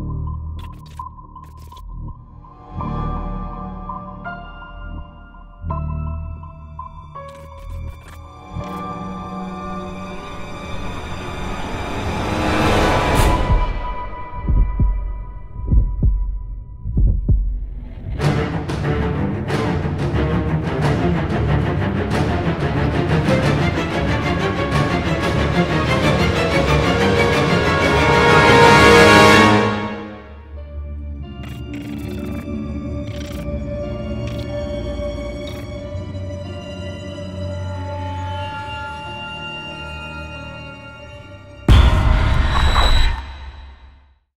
you.